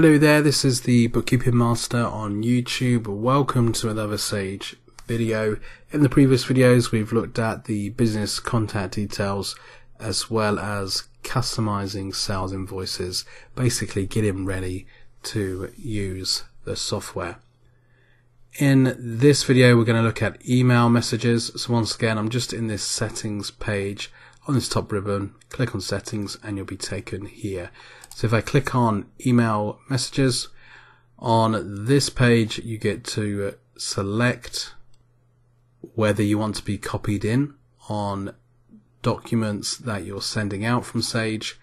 Hello there, this is the Bookkeeping Master on YouTube. Welcome to another Sage video. In the previous videos, we've looked at the business contact details as well as customizing sales invoices, basically getting ready to use the software. In this video, we're going to look at email messages. So once again, I'm just in this settings page on this top ribbon, click on settings and you'll be taken here. So if I click on email messages, on this page you get to uh, select whether you want to be copied in on documents that you're sending out from Sage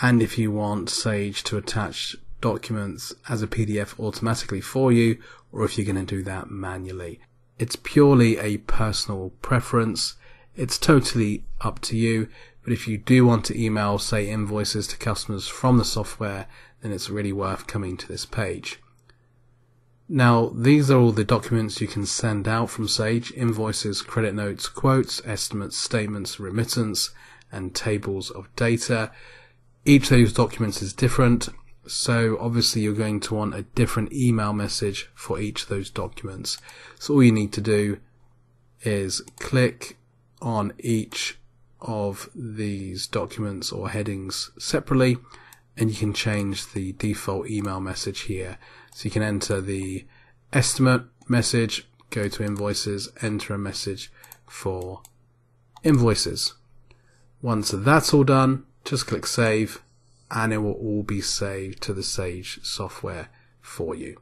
and if you want Sage to attach documents as a PDF automatically for you or if you're going to do that manually. It's purely a personal preference. It's totally up to you. But if you do want to email, say, invoices to customers from the software, then it's really worth coming to this page. Now, these are all the documents you can send out from Sage invoices, credit notes, quotes, estimates, statements, remittance, and tables of data. Each of those documents is different, so obviously you're going to want a different email message for each of those documents. So all you need to do is click on each of these documents or headings separately and you can change the default email message here. So you can enter the estimate message, go to invoices, enter a message for invoices. Once that's all done, just click save and it will all be saved to the Sage software for you.